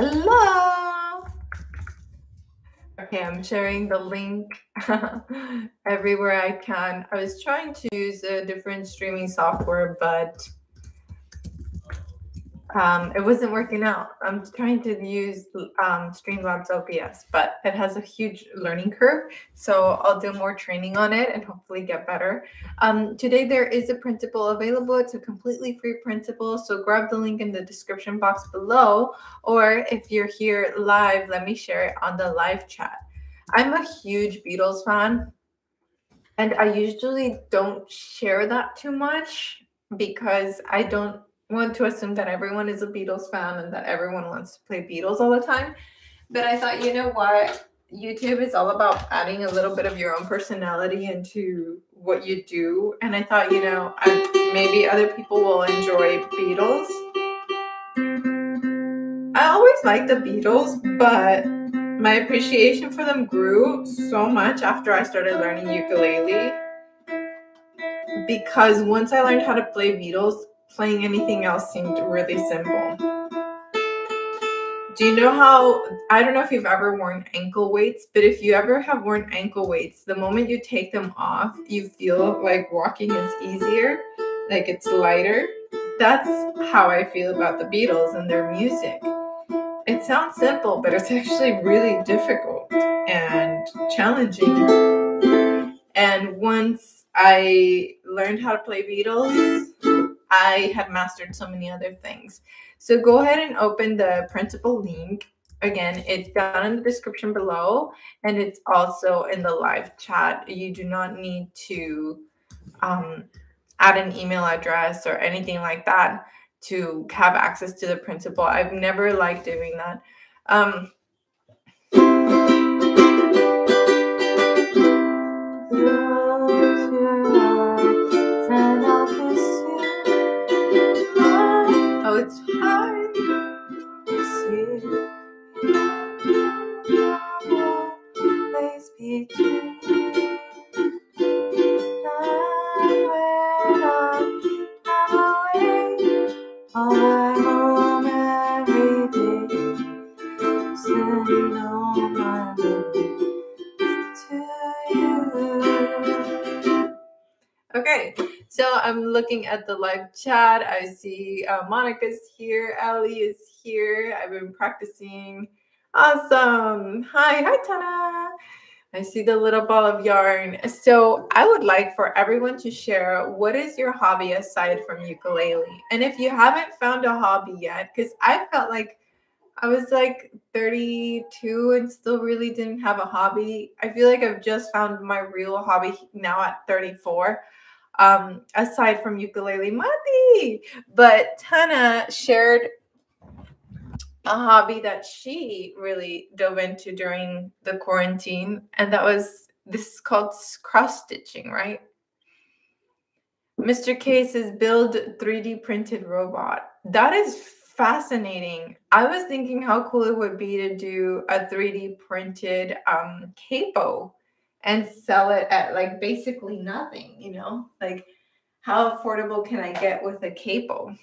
Hello. Okay, I'm sharing the link everywhere I can. I was trying to use a different streaming software, but um, it wasn't working out. I'm trying to use um, Streamlabs OBS, but it has a huge learning curve. So I'll do more training on it and hopefully get better. Um, today, there is a printable available. It's a completely free printable. So grab the link in the description box below. Or if you're here live, let me share it on the live chat. I'm a huge Beatles fan. And I usually don't share that too much because I don't want to assume that everyone is a Beatles fan and that everyone wants to play Beatles all the time. But I thought, you know what? YouTube is all about adding a little bit of your own personality into what you do. And I thought, you know, I, maybe other people will enjoy Beatles. I always liked the Beatles, but my appreciation for them grew so much after I started learning ukulele. Because once I learned how to play Beatles, playing anything else seemed really simple. Do you know how? I don't know if you've ever worn ankle weights, but if you ever have worn ankle weights, the moment you take them off, you feel like walking is easier, like it's lighter. That's how I feel about the Beatles and their music. It sounds simple, but it's actually really difficult and challenging. And once I learned how to play Beatles, I had mastered so many other things. So go ahead and open the printable link. Again, it's down in the description below and it's also in the live chat. You do not need to um, add an email address or anything like that to have access to the printable. I've never liked doing that. Um, Okay, so I'm looking at the live chat. I see uh, Monica's here, Ali is here. I've been practicing. Awesome. Hi, hi, Tana. I see the little ball of yarn. So I would like for everyone to share what is your hobby aside from ukulele? And if you haven't found a hobby yet, because I felt like I was like 32 and still really didn't have a hobby. I feel like I've just found my real hobby now at 34 um, aside from ukulele mati. But Tana shared a hobby that she really dove into during the quarantine, and that was this is called cross stitching, right? Mr. Says build 3D printed robot. That is fascinating. I was thinking how cool it would be to do a 3D printed um, capo and sell it at like basically nothing, you know? Like how affordable can I get with a capo?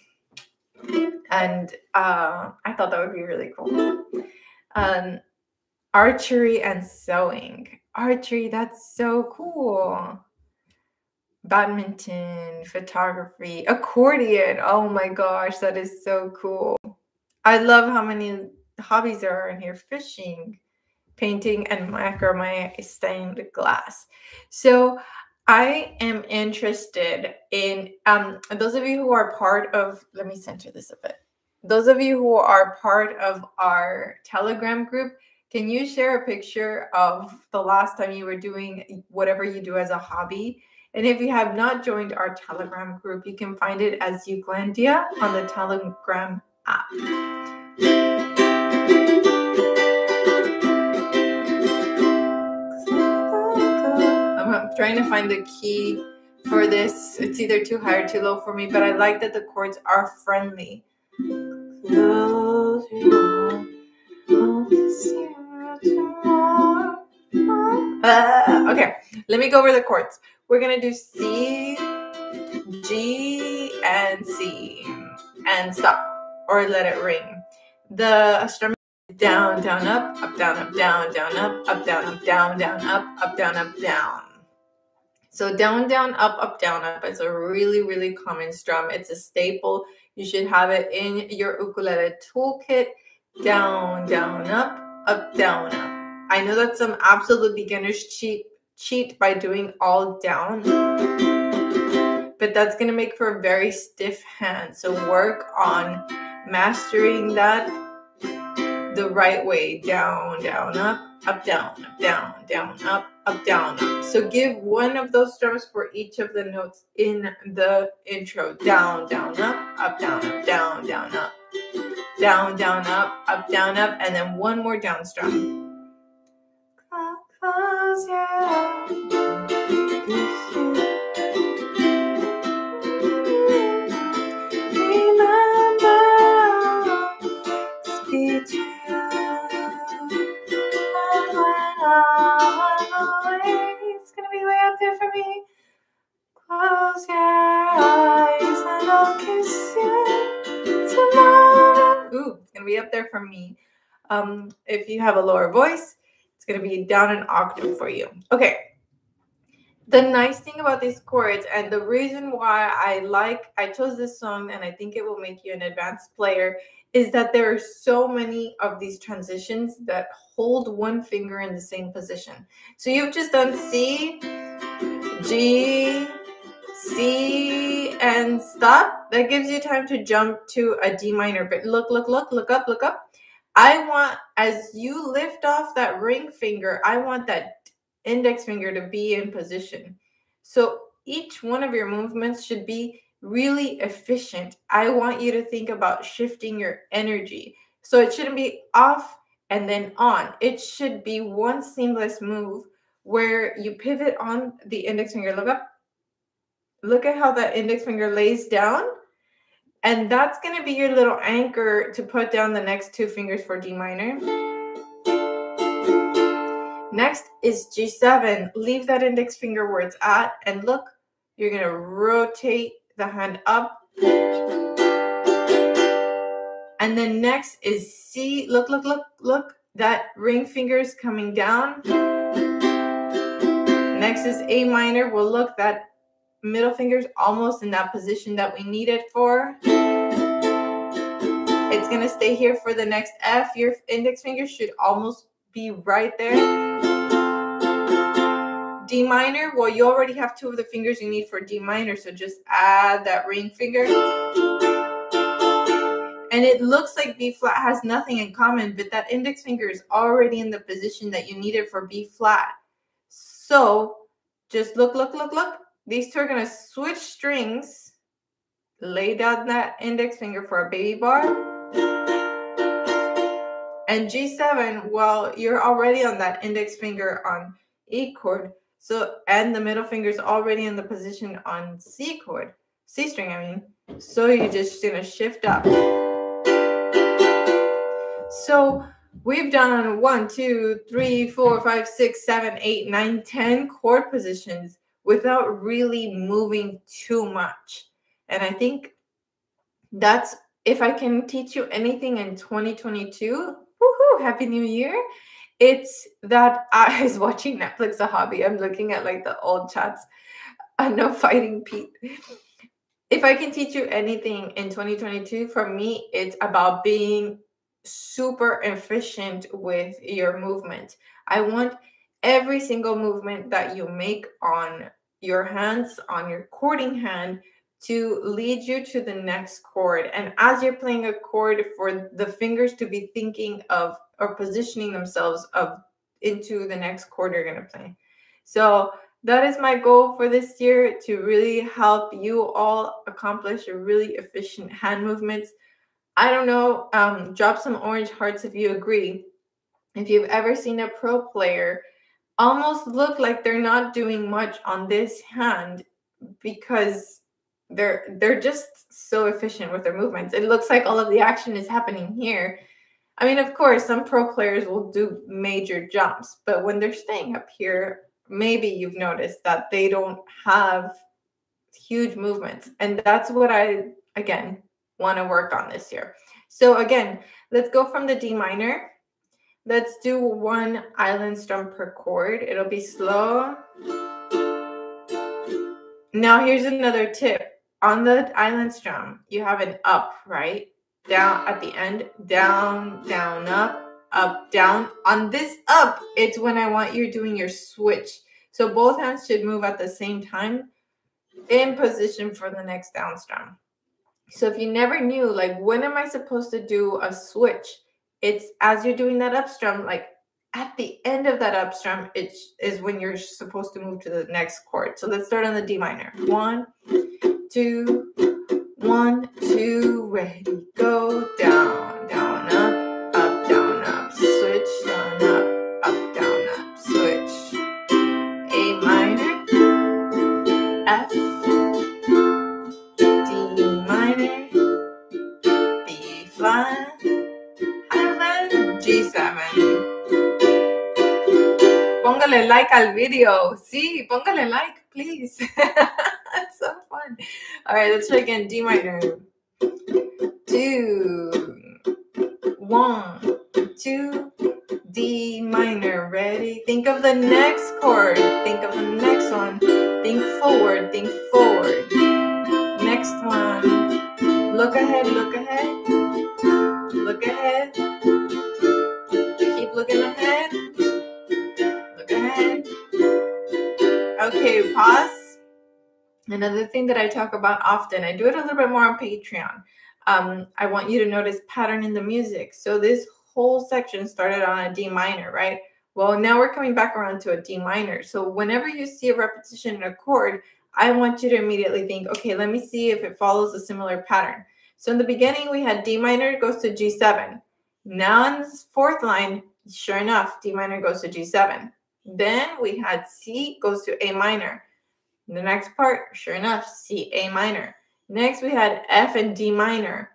And uh, I thought that would be really cool. Um, archery and sewing. Archery, that's so cool. Badminton, photography, accordion. Oh my gosh, that is so cool. I love how many hobbies there are in here. Fishing, painting and macrame stained glass. So I am interested in um, those of you who are part of, let me center this a bit. Those of you who are part of our Telegram group, can you share a picture of the last time you were doing whatever you do as a hobby? And if you have not joined our Telegram group, you can find it as Ukelandia on the Telegram app. Trying to find the key for this. It's either too high or too low for me, but I like that the chords are friendly. Uh, okay, let me go over the chords. We're gonna do C, G, and C, and stop, or let it ring. The down, down, up, up, down, up, down, down, up, up, down, up, down, down, up, up, down, up, down. So down, down, up, up, down, up is a really, really common strum. It's a staple. You should have it in your ukulele toolkit. Down, down, up, up, down, up. I know that some absolute beginners cheat cheat by doing all down, but that's gonna make for a very stiff hand. So work on mastering that the right way. Down, down, up, up, down, up, down, down, up, up, down, up. So give one of those strums for each of the notes in the intro. Down, down, up, up, down, up, down, down, up. Down, down, up, up, down, up, and then one more down strum. Close your eyes and I'll kiss you tomorrow. Ooh, it's gonna be up there for me. Um, if you have a lower voice, it's gonna be down an octave for you. Okay. The nice thing about these chords, and the reason why I like, I chose this song, and I think it will make you an advanced player, is that there are so many of these transitions that hold one finger in the same position. So you've just done C, G, C, and stop. That gives you time to jump to a D minor. But look, look, look, look up, look up. I want, as you lift off that ring finger, I want that index finger to be in position. So each one of your movements should be really efficient. I want you to think about shifting your energy. So it shouldn't be off and then on. It should be one seamless move where you pivot on the index finger. Look up. Look at how that index finger lays down. And that's going to be your little anchor to put down the next two fingers for D minor. Next is G7. Leave that index finger where it's at and look, you're going to rotate the hand up. And then next is C. Look, look, look, look. That ring finger is coming down. Next is A minor. Well, look, that middle finger's almost in that position that we need it for. It's going to stay here for the next F. Your index finger should almost be right there. D minor, well, you already have two of the fingers you need for D minor, so just add that ring finger. And it looks like B flat has nothing in common, but that index finger is already in the position that you need it for B flat. So just look, look, look, look. These two are going to switch strings. Lay down that index finger for a baby bar. And G7, well, you're already on that index finger on E chord. So, and the middle finger is already in the position on C chord, C string, I mean. So you're just gonna shift up. So we've done one, two, three, four, five, six, seven, eight, nine, ten chord positions without really moving too much. And I think that's if I can teach you anything in 2022, woohoo, happy new year it's that I was watching Netflix a hobby. I'm looking at like the old chats. I know fighting Pete. If I can teach you anything in 2022, for me, it's about being super efficient with your movement. I want every single movement that you make on your hands, on your chording hand, to lead you to the next chord. And as you're playing a chord, for the fingers to be thinking of or positioning themselves of into the next chord you're going to play. So that is my goal for this year to really help you all accomplish a really efficient hand movements. I don't know, um, drop some orange hearts if you agree. If you've ever seen a pro player almost look like they're not doing much on this hand because they're they're just so efficient with their movements. It looks like all of the action is happening here I mean, of course, some pro players will do major jumps, but when they're staying up here, maybe you've noticed that they don't have huge movements. And that's what I, again, want to work on this year. So, again, let's go from the D minor. Let's do one island strum per chord. It'll be slow. Now here's another tip. On the island strum, you have an up, right? Down at the end, down, down, up, up, down. On this up, it's when I want you doing your switch. So both hands should move at the same time in position for the next down strum. So if you never knew, like, when am I supposed to do a switch? It's as you're doing that up strum, like at the end of that up strum, it is when you're supposed to move to the next chord. So let's start on the D minor. One, two, one, two, ready, go down, down, up, up, down, up, switch, down, up, up, down, up, switch. A minor, F, Póngale like al video. Sí, póngale like, please. That's so fun. All right, let's try again. D minor. Two, one, two, D minor. Ready? Think of the next chord. Think of the next one. Think forward. Think forward. Next one. Look ahead. Look ahead. Okay, pause. Another thing that I talk about often, I do it a little bit more on Patreon. Um, I want you to notice pattern in the music. So this whole section started on a D minor, right? Well, now we're coming back around to a D minor. So whenever you see a repetition in a chord, I want you to immediately think, okay, let me see if it follows a similar pattern. So in the beginning, we had D minor goes to G7. Now in this fourth line, sure enough, D minor goes to G7. Then we had C goes to A minor. The next part, sure enough, C, A minor. Next, we had F and D minor.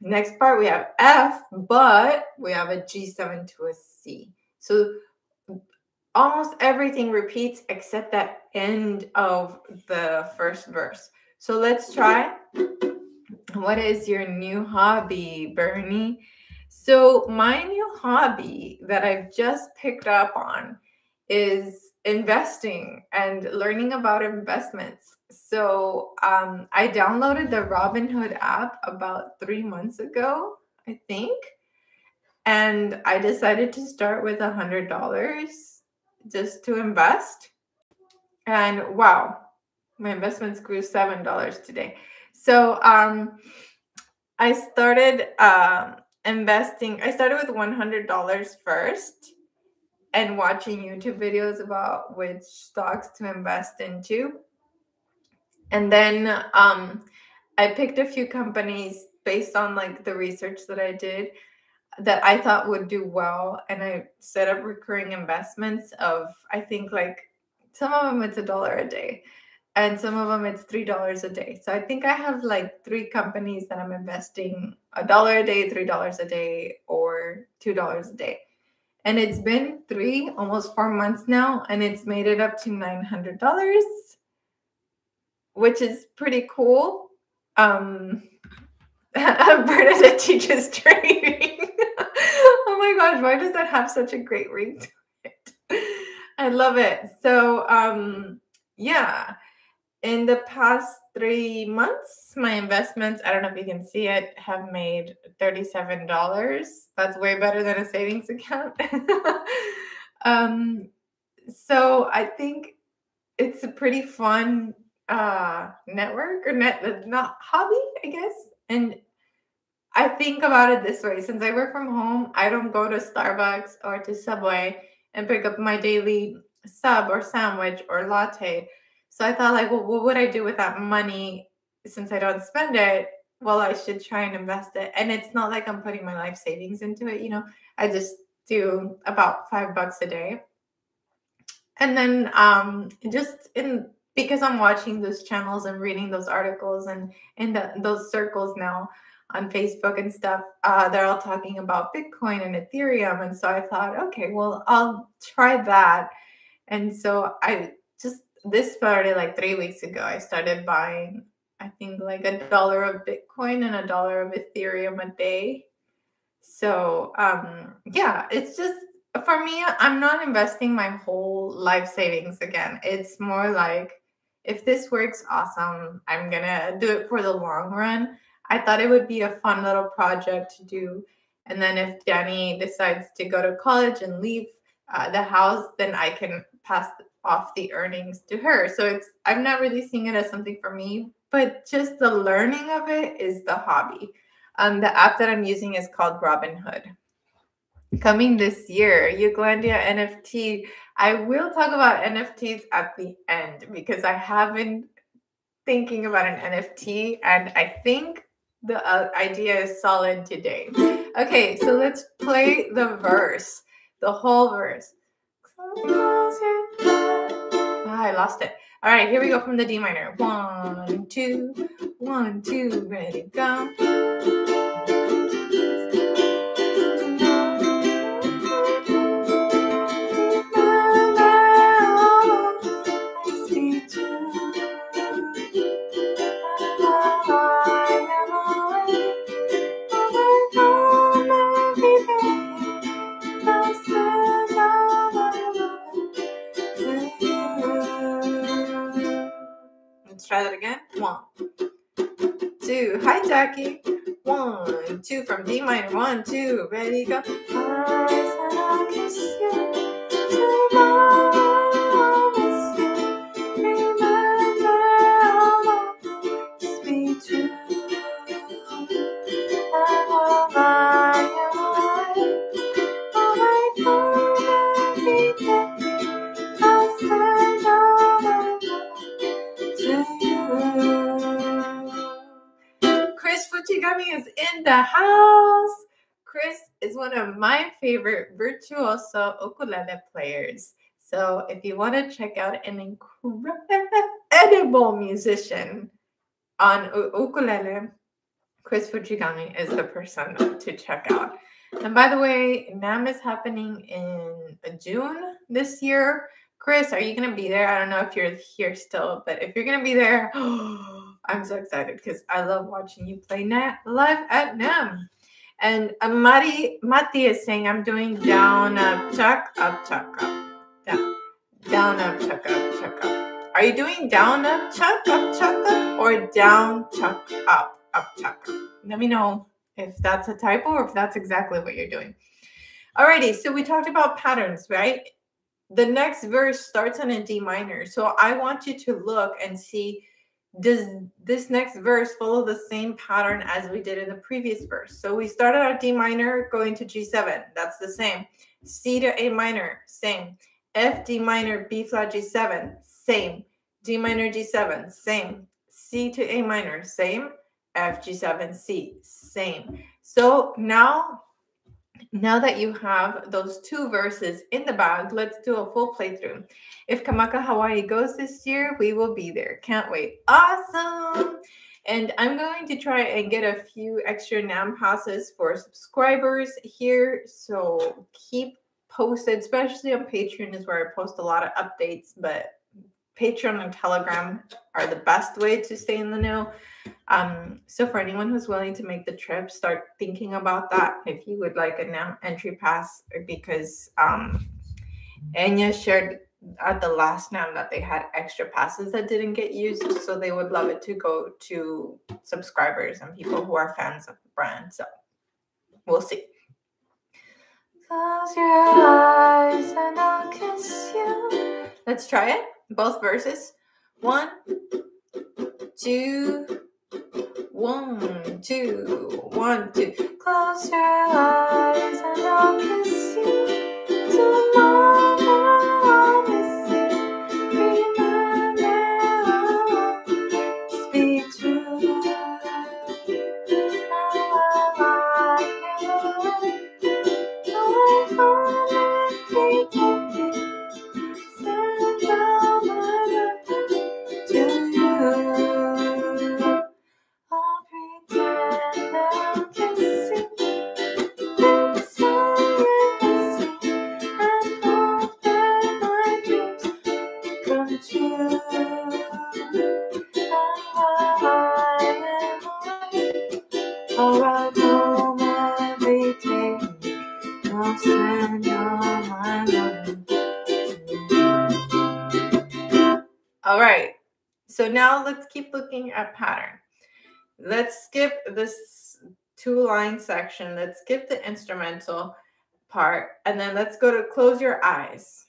Next part, we have F, but we have a G7 to a C. So almost everything repeats except that end of the first verse. So let's try. What is your new hobby, Bernie? So, my new hobby that I've just picked up on is investing and learning about investments. So um, I downloaded the Robinhood app about three months ago, I think. And I decided to start with a hundred dollars just to invest. And wow, my investments grew seven dollars today. So um, I started uh, investing. I started with one hundred dollars first, and watching YouTube videos about which stocks to invest into. And then um, I picked a few companies based on like the research that I did that I thought would do well. And I set up recurring investments of, I think like some of them it's a dollar a day and some of them it's three dollars a day. So I think I have like three companies that I'm investing a dollar a day, three dollars a day, or two dollars a day and it's been three almost four months now and it's made it up to $900 which is pretty cool. Um bernadette teaches trading oh my gosh why does that have such a great ring to it? I love it. So um yeah in the past three months, my investments, I don't know if you can see it, have made $37. That's way better than a savings account. um, so I think it's a pretty fun uh, network or net, not hobby, I guess. And I think about it this way since I work from home, I don't go to Starbucks or to Subway and pick up my daily sub or sandwich or latte. So I thought, like, well, what would I do with that money since I don't spend it? Well, I should try and invest it. And it's not like I'm putting my life savings into it. You know, I just do about five bucks a day. And then um, just in because I'm watching those channels and reading those articles and in the, those circles now on Facebook and stuff, uh, they're all talking about Bitcoin and Ethereum. And so I thought, okay, well, I'll try that. And so I this started like three weeks ago. I started buying, I think, like a dollar of Bitcoin and a dollar of Ethereum a day. So um, yeah, it's just for me. I'm not investing my whole life savings again. It's more like if this works, awesome. I'm gonna do it for the long run. I thought it would be a fun little project to do. And then if Danny decides to go to college and leave uh, the house, then I can pass off the earnings to her. So it's I'm not really seeing it as something for me, but just the learning of it is the hobby. Um, the app that I'm using is called Robinhood. Coming this year, Ukelandia NFT. I will talk about NFTs at the end because I have been thinking about an NFT and I think the uh, idea is solid today. Okay, so let's play the verse, the whole verse. Ah, I lost it. All right, here we go from the D minor. One, two, one, two, ready, go. Hi, Jackie. One, two from D minor. One, two. Ready, go. Is in the house. Chris is one of my favorite virtuoso ukulele players. So if you want to check out an incredible musician on ukulele, Chris Fujiwara is the person to check out. And by the way, NAMM is happening in June this year. Chris, are you going to be there? I don't know if you're here still, but if you're going to be there, oh, I'm so excited because I love watching you play net live at NAMM. And uh, Mari Mati is saying I'm doing down up chuck up chuck up down down up chuck up chuck up. Are you doing down up chuck up chuck up or down chuck up up chuck up? Let me know if that's a typo or if that's exactly what you're doing. Alrighty, so we talked about patterns, right? The next verse starts on a D minor. So I want you to look and see does this next verse follow the same pattern as we did in the previous verse? So we started our D minor going to G7. That's the same. C to A minor, same. F, D minor, B flat, G7, same. D minor, G7, same. C to A minor, same. F, G7, C, same. So now now that you have those two verses in the bag, let's do a full playthrough. If Kamaka Hawaii goes this year, we will be there. Can't wait. Awesome. And I'm going to try and get a few extra NAMM passes for subscribers here. So keep posted, especially on Patreon is where I post a lot of updates, but Patreon and Telegram are the best way to stay in the know. Um, so for anyone who's willing to make the trip, start thinking about that. If you would like a NAMM entry pass, because um, Enya shared at the last NAMM that they had extra passes that didn't get used, so they would love it to go to subscribers and people who are fans of the brand. So we'll see. Close your eyes and I'll kiss you. Let's try it both verses. One, two, one, two, one, two. Close your eyes and I'll kiss you tomorrow. Looking at pattern. Let's skip this two line section. Let's skip the instrumental part and then let's go to close your eyes.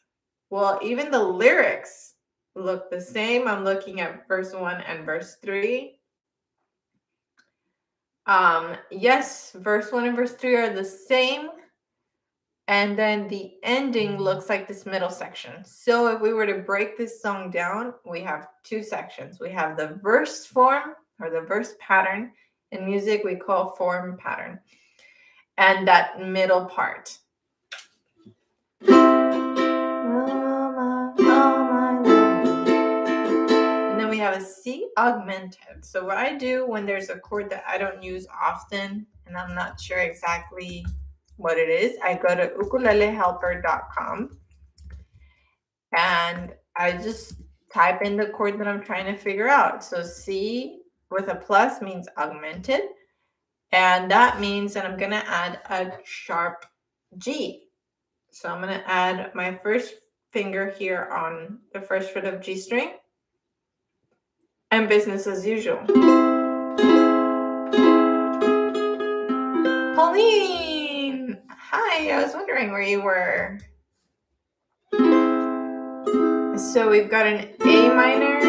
Well, even the lyrics look the same. I'm looking at verse one and verse three. Um, yes, verse one and verse three are the same. And then the ending mm-hmm. looks like this middle section. So if we were to break this song down, we have two sections. We have the verse form or the verse pattern. In music, we call form pattern. And that middle part. And then we have a C augmented. So what I do when there's a chord that I don't use often and I'm not sure exactly what it is, I go to ukulelehelper.com and I just type in the chord that I'm trying to figure out. So C with a plus means augmented. And that means that I'm going to add a sharp G. So I'm going to add my first finger here on the first fret of G string and business as usual. Pauline, hi, I was wondering where you were. So we've got an A minor.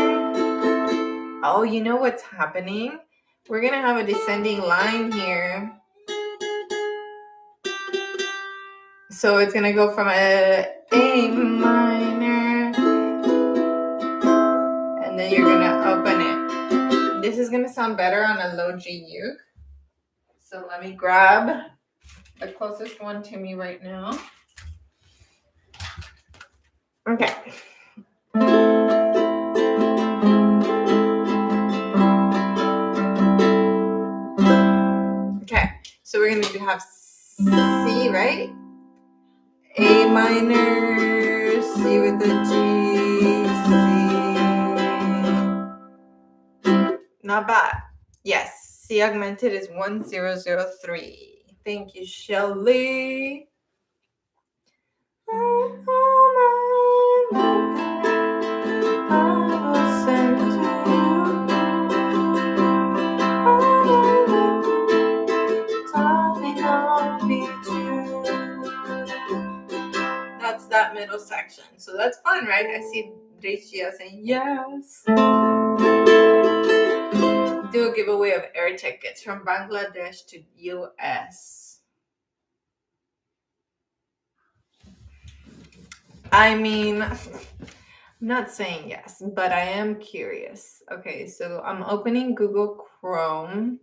Oh, you know what's happening? We're going to have a descending line here. So it's going to go from a A minor. And then you're going to open it. This is going to sound better on a low G uke. So let me grab the closest one to me right now. Okay. Okay, so we're going to have C, right? A minor, C with a G, C. Not bad. Yes, C augmented is 1003. Thank you, Shelly. That's that middle section. So that's fun, right? I see Rachia saying yes. Do a giveaway of air tickets from Bangladesh to US. I mean, I'm not saying yes, but I am curious. Okay, so I'm opening Google Chrome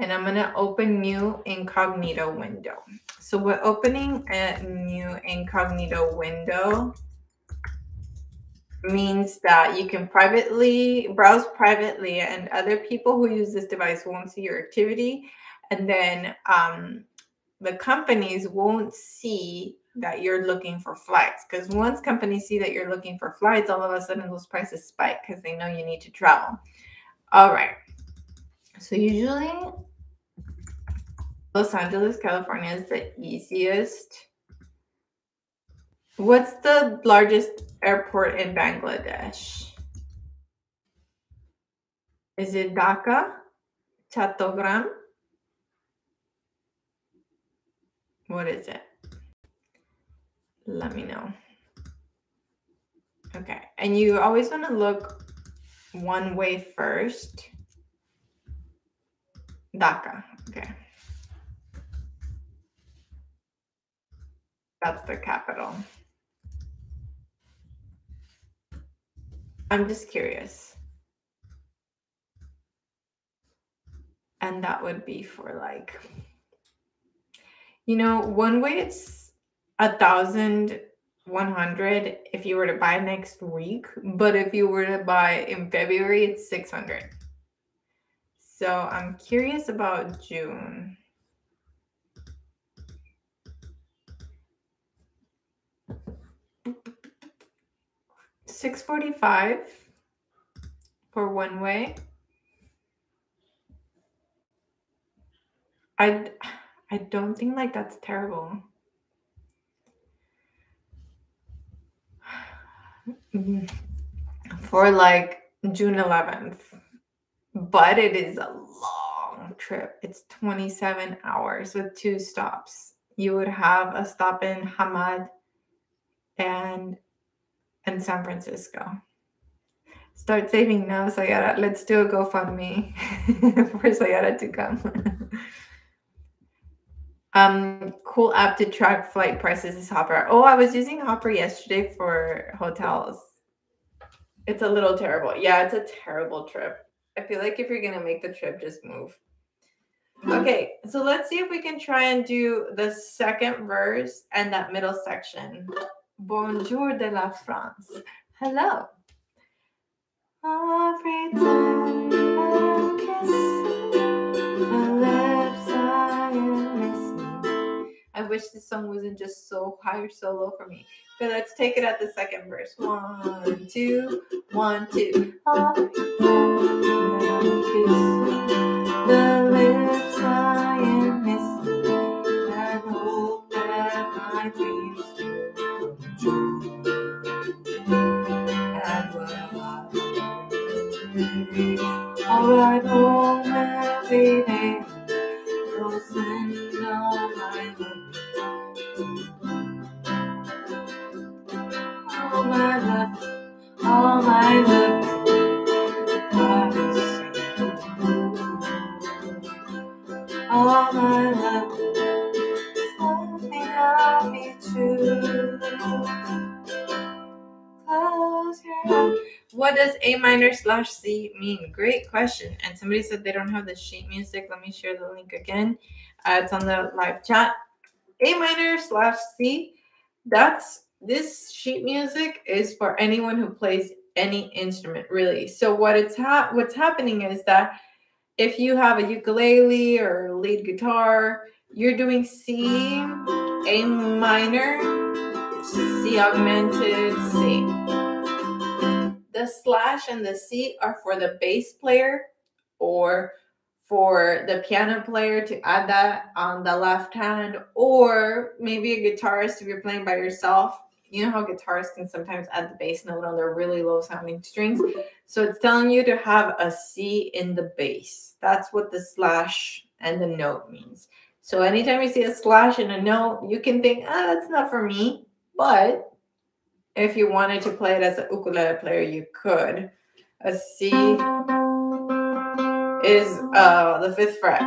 and I'm going to open new incognito window. So we're opening a new incognito window means that you can privately browse privately and other people who use this device won't see your activity. And then um, the companies won't see that you're looking for flights because once companies see that you're looking for flights all of a sudden those prices spike because they know you need to travel. All right. So usually los angeles california is the easiest what's the largest airport in bangladesh is it dhaka chattogram what is it let me know. Okay. And you always want to look one way first. Dhaka. Okay. That's the capital. I'm just curious. And that would be for like, you know, one way it's a thousand one hundred if you were to buy next week, but if you were to buy in February, it's six hundred. So I'm curious about June. Six forty-five for one way. I I don't think like that's terrible. For like June 11th. But it is a long trip. It's 27 hours with two stops. You would have a stop in Hamad and and San Francisco. Start saving now, Sayara. Let's do a GoFundMe for Sayara to come. um, cool app to track flight prices is Hopper. Oh, I was using Hopper yesterday for hotels. It's a little terrible. Yeah, it's a terrible trip. I feel like if you're gonna make the trip, just move. Okay, so let's see if we can try and do the second verse and that middle section. Bonjour de la France. Hello. Every time I kiss lips I missing. I wish this song wasn't just so high or so low for me. But let's take it at the second verse. One, two, one, two. The lips I am missing. Dreams Ride home every day. Send all my love. All my love, all my love. All my love, What does A minor slash C mean? Great question. And somebody said they don't have the sheet music. Let me share the link again. Uh, it's on the live chat. A minor slash C. That's this sheet music is for anyone who plays any instrument, really. So what it's ha- what's happening is that if you have a ukulele or lead guitar, you're doing C, A minor, C augmented, C. The slash and the C are for the bass player or for the piano player to add that on the left hand, or maybe a guitarist if you're playing by yourself. You know how guitarists can sometimes add the bass note on their really low sounding strings. So it's telling you to have a C in the bass. That's what the slash and the note means. So anytime you see a slash and a note, you can think, ah, that's not for me. But if you wanted to play it as a ukulele player, you could. A C is uh, the fifth fret.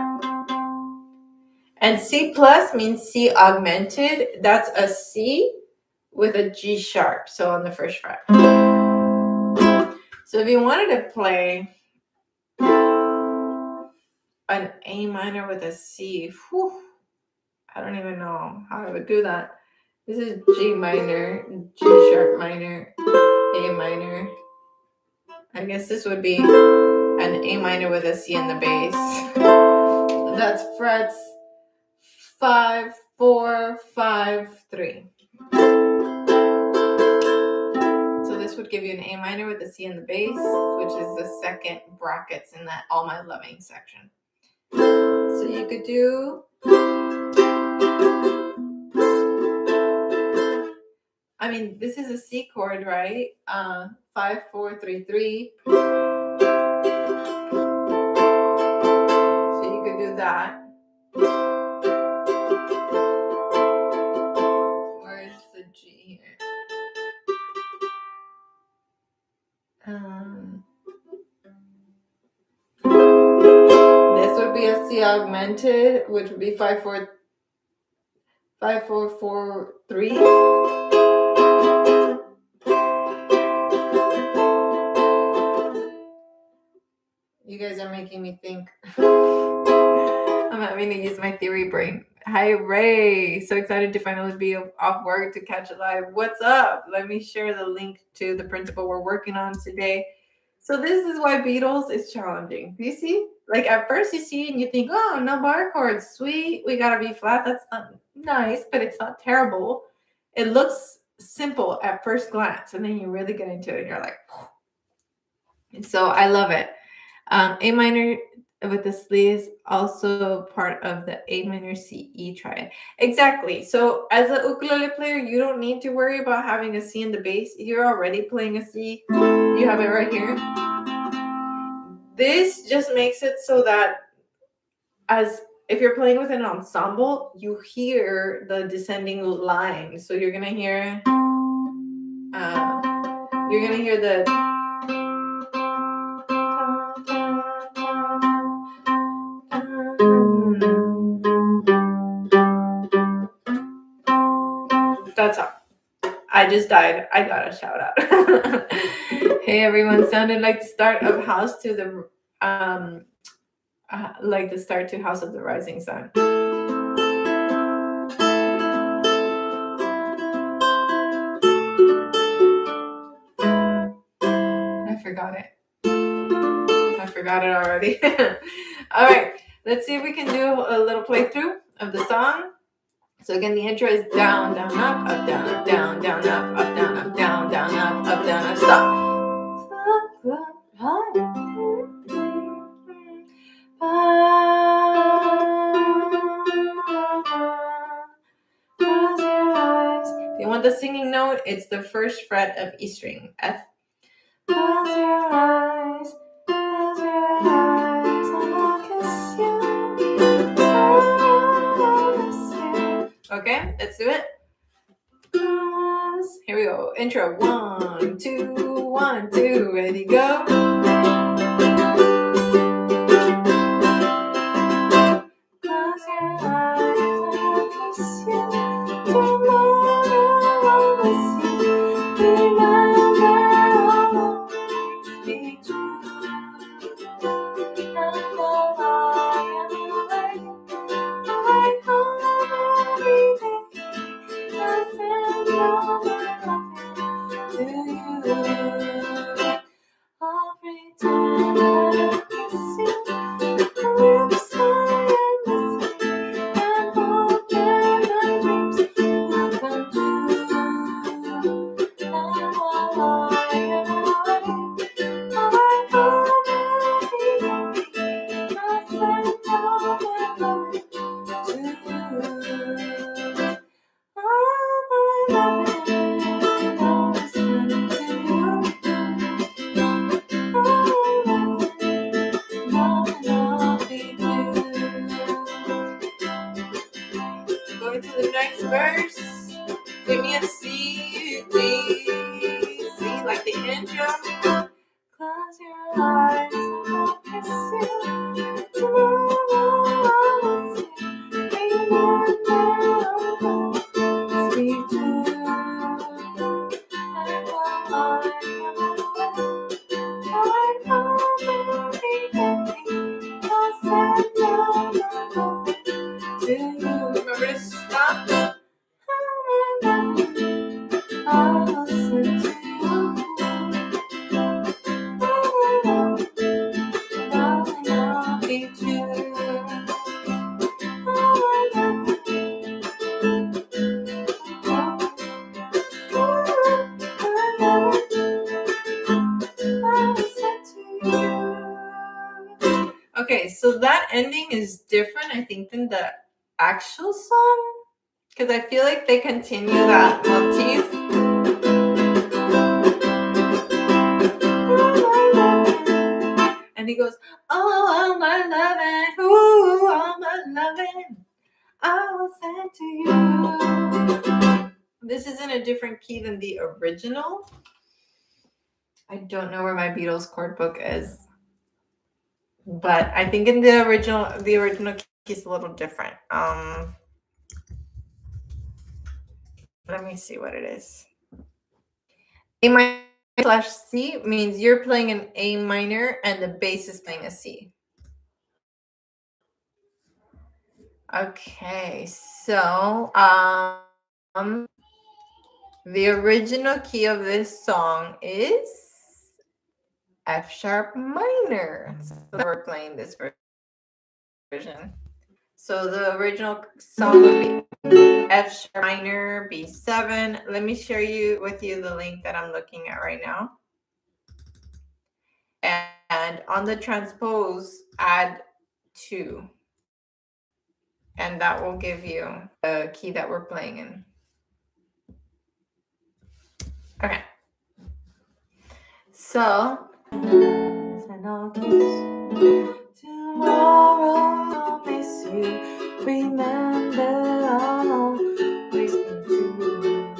And C plus means C augmented. That's a C with a G sharp, so on the first fret. So if you wanted to play an A minor with a C, whew, I don't even know how I would do that. This is G minor, G sharp minor, A minor. I guess this would be an A minor with a C in the bass. That's frets five, four, five, three. So this would give you an A minor with a C in the bass, which is the second brackets in that All My Loving section. So you could do I mean, this is a C chord, right? Uh, five, four, three, three. So you could do that. Where's the G here? Um, this would be a C augmented, which would be five, four, five, four, four, three. You guys are making me think. I'm having to use my theory brain. Hi, Ray. So excited to finally be off work to catch it live. What's up? Let me share the link to the printable we're working on today. So this is why Beatles is challenging. Do you see? Like at first you see and you think, oh, no bar chords, sweet. We gotta be flat. That's not nice, but it's not terrible. It looks simple at first glance, and then you really get into it, and you're like, and so I love it. Um, A minor with the sleeves also part of the A minor C E triad. Exactly. So as a ukulele player, you don't need to worry about having a C in the bass. You're already playing a C. You have it right here. This just makes it so that as if you're playing with an ensemble, you hear the descending line. So you're gonna hear uh, you're gonna hear the I just died. I got a shout out. hey everyone, sounded like the start of House to the um uh, like the start to House of the Rising Sun. I forgot it. I forgot it already. All right, let's see if we can do a little playthrough of the song. So again, the intro is down, down, up, up, down, up, down, down, up, up, down, up, down, down, up, up, down, up, stop. If you want the singing note, it's the first fret of E string, F. Close your eyes, Okay, let's do it. Here we go. Intro. One, two, one, two. Ready, go. Close your eyes and I'll kiss you. Tomorrow I will see. They continue that motif. And he goes, Oh, all my loving, ooh, all my loving, I will send to you. This is in a different key than the original. I don't know where my Beatles chord book is. But I think in the original, the original key is a little different. Um, let me see what it is. A minor slash C means you're playing an A minor and the bass is playing a C. Okay, so um, the original key of this song is F sharp minor. So we're playing this version. So the original song would be F sharp minor, B7. Let me share you with you the link that I'm looking at right now. And, on the transpose, add two. And that will give you the key that we're playing in. Okay. So, tomorrow I'll miss you. Remember, be true.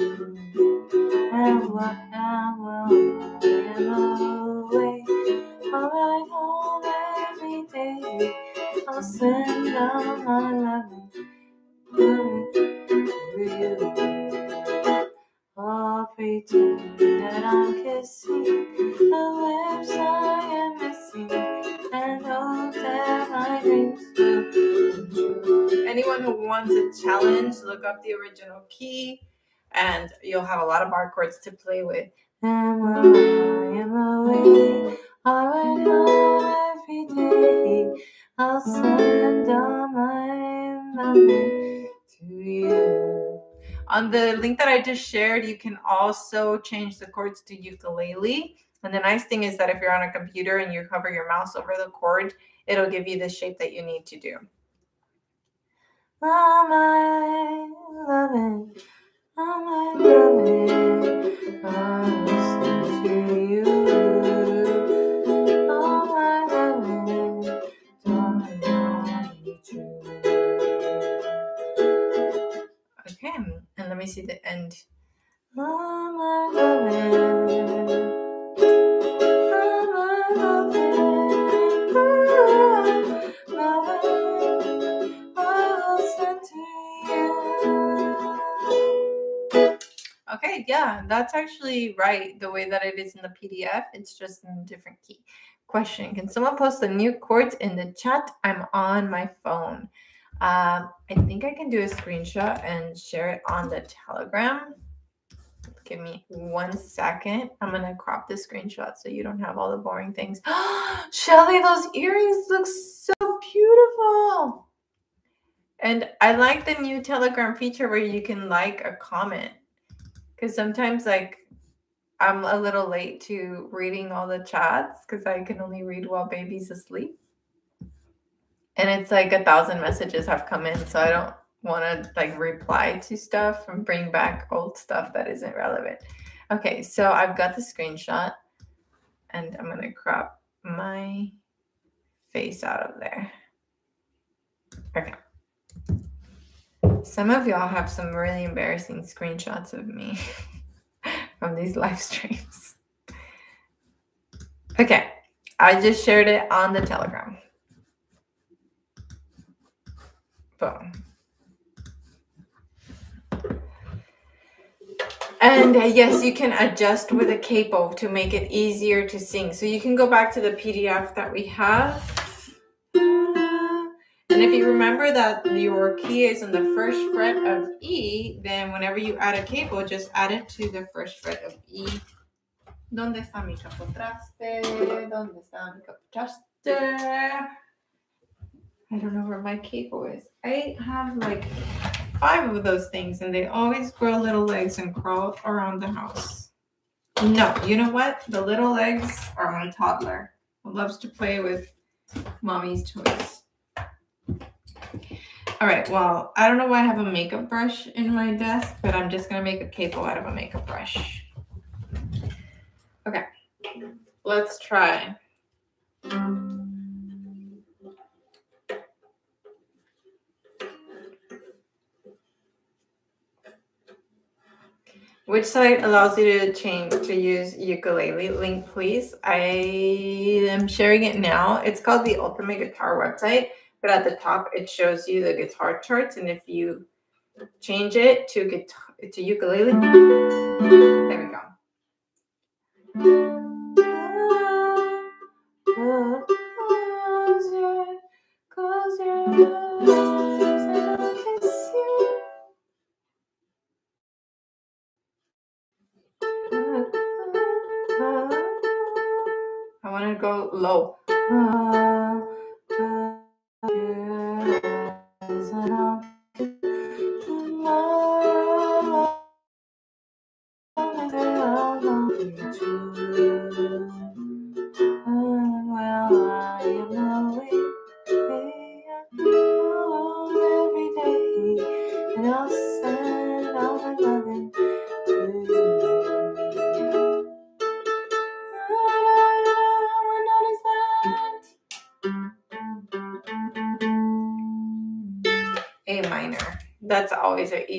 And what I will, I am away. I'll ride home every day. I'll send out my loving to you. I'll pretend that I'm kissing the lips I am missing and hope that my dreams will. Anyone who wants a challenge, look up the original key and you'll have a lot of bar chords to play with. While I am away, ride home every day. I'll send all my to you. On the link that I just shared, you can also change the chords to ukulele. And the nice thing is that if you're on a computer and you hover your mouse over the chord, it'll give you the shape that you need to do. All my loving, all my loving, I'll listen to you. All my loving, darling, I'll be true. Okay, and let me see the end. All my loving, Okay, yeah, that's actually right. The way that it is in the PDF, it's just in a different key. Question Can someone post the new chords in the chat? I'm on my phone. Um, I think I can do a screenshot and share it on the Telegram. Give me one second. I'm gonna crop the screenshot so you don't have all the boring things. Shelly, those earrings look so beautiful. And I like the new Telegram feature where you can like a comment. Because sometimes like I'm a little late to reading all the chats because I can only read while baby's asleep. And it's like a thousand messages have come in so i don't want to like reply to stuff and bring back old stuff that isn't relevant. Okay so i've got the screenshot and i'm going to crop my face out of there. Okay some of y'all have some really embarrassing screenshots of me from these live streams okay i just shared it on the telegram Boom. And uh, yes, you can adjust with a capo to make it easier to sing. So you can go back to the PDF that we have. And if you remember that your key is in the first fret of E, then whenever you add a capo, just add it to the first fret of E. ¿Dónde está mi capotraste? ¿Dónde está mi capotraste? I don't know where my capo is. I have like five of those things and they always grow little legs and crawl around the house. No, you know what? The little legs are my toddler who loves to play with mommy's toys. All right, well, I don't know why I have a makeup brush in my desk, but I'm just going to make a capo out of a makeup brush. Okay, let's try. Which site allows you to change to use ukulele? Link, please. I am sharing it now. It's called the Ultimate Guitar website, but at the top it shows you the guitar charts, and if you change it to guitar to ukulele, there we go.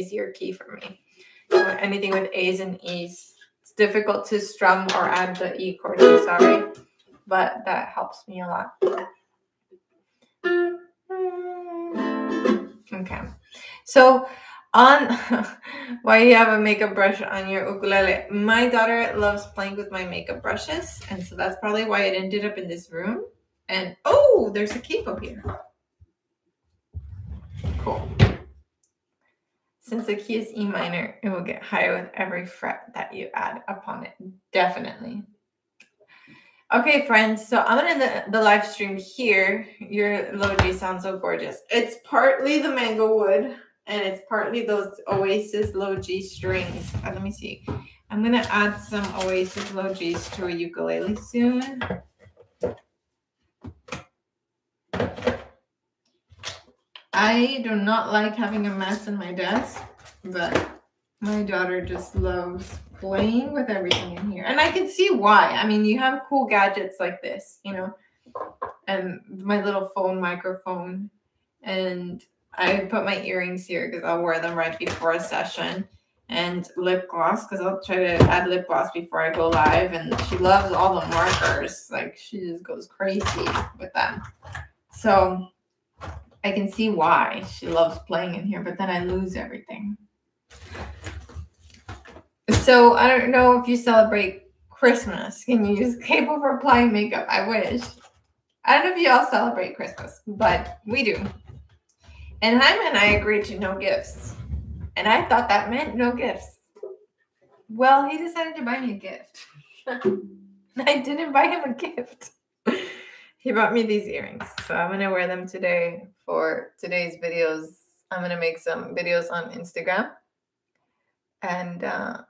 Easier key for me. anything with A's and E's, it's difficult to strum or add the E chord. I'm sorry, but that helps me a lot. Okay, so on why you have a makeup brush on your ukulele. My daughter loves playing with my makeup brushes, and so that's probably why it ended up in this room. And oh, there's a key up here. Cool. Since the key is E minor, it will get higher with every fret that you add upon it. Definitely. Okay, friends, so I'm gonna the, the live stream here. Your low G sounds so gorgeous. It's partly the mango wood, and it's partly those Oasis low G strings. Uh, let me see. I'm gonna add some Oasis low Gs to a ukulele soon. I do not like having a mess in my desk, but my daughter just loves playing with everything in here. And I can see why. I mean, you have cool gadgets like this, you know, and my little phone microphone. And I put my earrings here because I'll wear them right before a session. And lip gloss because I'll try to add lip gloss before I go live. And she loves all the markers. Like she just goes crazy with them. So I can see why she loves playing in here, but then I lose everything. So I don't know if you celebrate Christmas. Can you use cable for applying makeup? I wish. I don't know if you all celebrate Christmas, but we do. And Jaime and I agreed to no gifts. And I thought that meant no gifts. Well, he decided to buy me a gift. I didn't buy him a gift. He bought me these earrings. So I'm going to wear them today for today's videos. I'm going to make some videos on Instagram. And uh,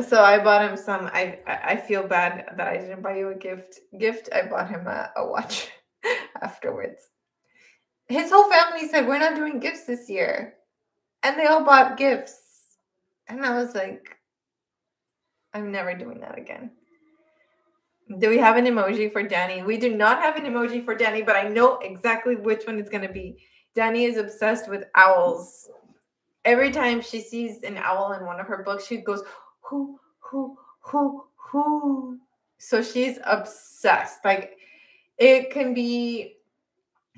So I bought him some. I I feel bad that I didn't buy you a gift. Gift. I bought him a, a watch afterwards. His whole family said we're not doing gifts this year, and they all bought gifts. And I was like, I'm never doing that again. Do we have an emoji for Danny? We do not have an emoji for Danny, but I know exactly which one it's going to be. Danny is obsessed with owls. Every time she sees an owl in one of her books, she goes, who, who, who, who. So she's obsessed. Like it can be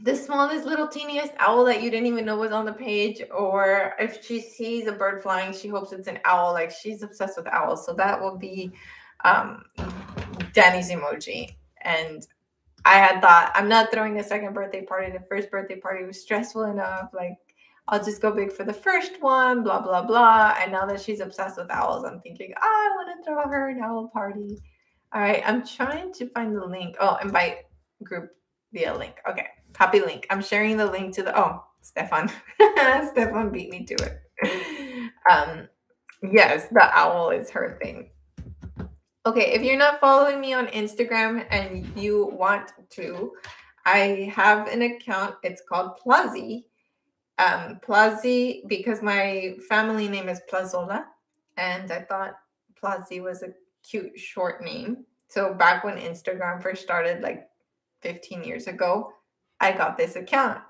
the smallest little teeniest owl that you didn't even know was on the page or if she sees a bird flying she hopes it's an owl like she's obsessed with owls so that will be um danny's emoji and i had thought i'm not throwing a second birthday party the first birthday party was stressful enough like I'll just go big for the first one, blah, blah, blah. And now that she's obsessed with owls, I'm thinking, oh, I want to throw her an owl party. All right, I'm trying to find the link. Oh, invite group via link. Okay, copy link. I'm sharing the link to the, oh, Stefan. Stefan beat me to it. Um, yes, the owl is her thing. Okay, if you're not following me on Instagram and you want to, I have an account. It's called Plazi um, Plazi because my family name is Plazola, and I thought Plazi was a cute short name. So back when Instagram first started, like 15 years ago, I got this account.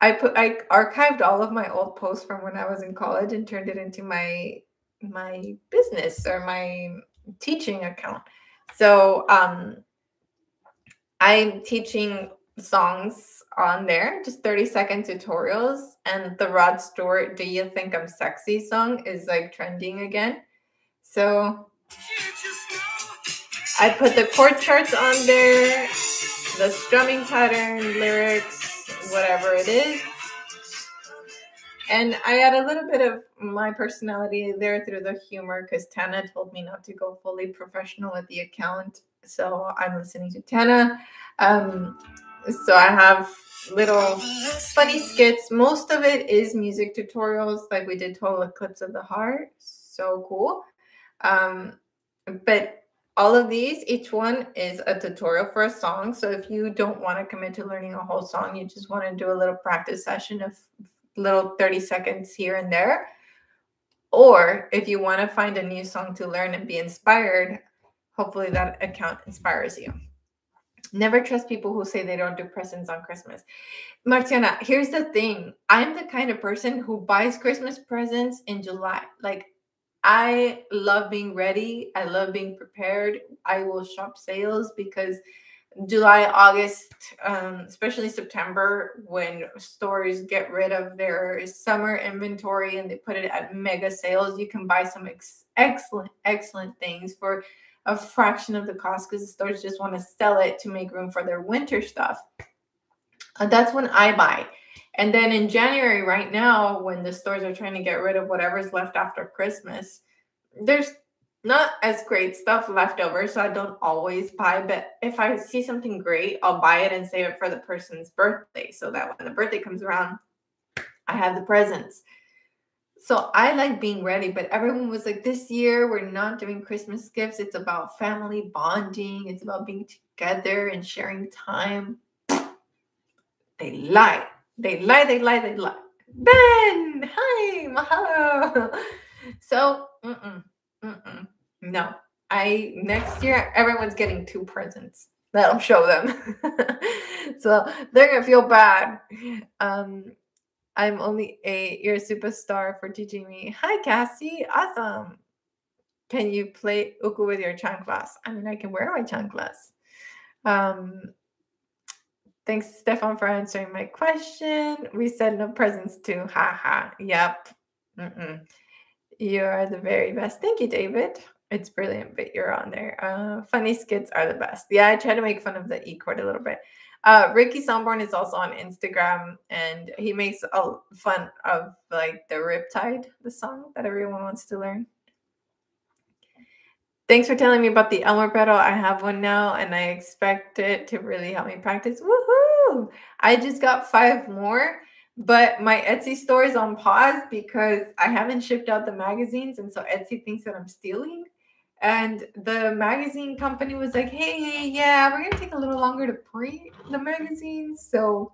I put I archived all of my old posts from when I was in college and turned it into my my business or my teaching account. So um I'm teaching songs on there, just 30 second tutorials. And the Rod Stewart Do You Think I'm Sexy song is like trending again. So I put the chord charts on there, the strumming pattern, lyrics, whatever it is. And I add a little bit of my personality there through the humor because Tana told me not to go fully professional with the account. So I'm listening to Tana. Um, so I have little funny skits. Most of it is music tutorials, like we did Total Eclipse of the Heart. So cool. Um, but all of these, each one is a tutorial for a song. So if you don't want to commit to learning a whole song, you just want to do a little practice session of little 30 seconds here and there. Or if you want to find a new song to learn and be inspired, hopefully that account inspires you. Never trust people who say they don't do presents on Christmas. Marciana, here's the thing. I'm the kind of person who buys Christmas presents in July. Like I love being ready. I love being prepared. I will shop sales because July, August, um, especially September, when stores get rid of their summer inventory and they put it at mega sales, you can buy some ex- excellent, excellent things for a fraction of the cost because the stores just want to sell it to make room for their winter stuff. Uh, that's when I buy. And then in January, right now, when the stores are trying to get rid of whatever's left after Christmas, there's not as great stuff left over, so I don't always buy. But if I see something great, I'll buy it and save it for the person's birthday so that when the birthday comes around, I have the presents. So I like being ready, but everyone was like, this year we're not doing Christmas gifts. It's about family bonding, it's about being together and sharing time. They lie. They lie, they lie, they lie. Ben, hi, mahalo. So, mm-mm, mm-mm. No, I next year everyone's getting two presents. That'll show them. so they're gonna feel bad. Um, I'm only a you're a superstar for teaching me. Hi Cassie, awesome. Can you play uku with your chanclas? I mean, I can wear my chanclas. Um, thanks, Stefan, for answering my question. We said no presents too. Ha ha. Yep. Mm-mm. You are the very best. Thank you, David. It's brilliant, but you're on there. Uh, funny skits are the best. Yeah, I try to make fun of the E chord a little bit. Uh, Ricky Somborn is also on Instagram, and he makes a fun of like the Riptide, the song that everyone wants to learn. Thanks for telling me about the Elmer pedal. I have one now, and I expect it to really help me practice. Woohoo! I just got five more but my Etsy store is on pause because I haven't shipped out the magazines, and so Etsy thinks that I'm stealing. And the magazine company was like, "Hey, yeah, we're gonna take a little longer to print the magazines." So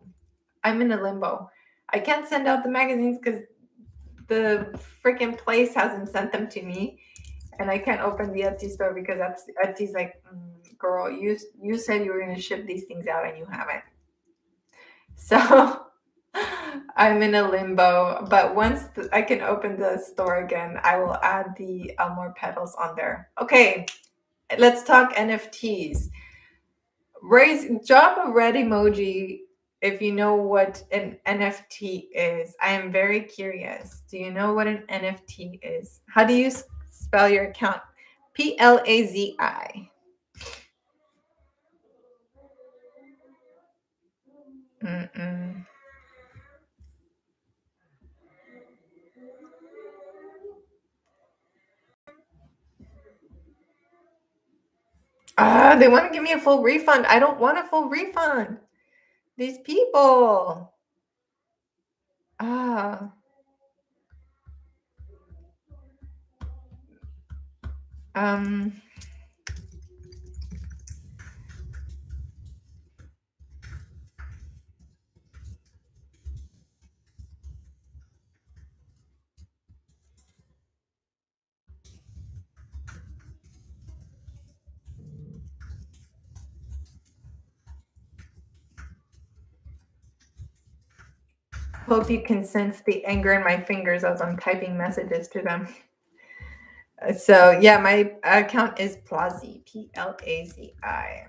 I'm in a limbo. I can't send out the magazines because the freaking place hasn't sent them to me, and I can't open the Etsy store because Etsy's like, mm, "Girl, you you said you were gonna ship these things out and you haven't." So I'm in a limbo, but once I can open the store again, I will add the uh, Elmore petals on there. Okay, let's talk NFTs. Raise drop a red emoji if you know what an NFT is. I am very curious. Do you know what an NFT is? How do you spell your account? P L A Z I. Mm-mm. Ah, they want to give me a full refund. I don't want a full refund. These people. Ah. Um. Hope you can sense the anger in my fingers as I'm typing messages to them. Uh, so yeah, my account is Plazi, P L A Z I.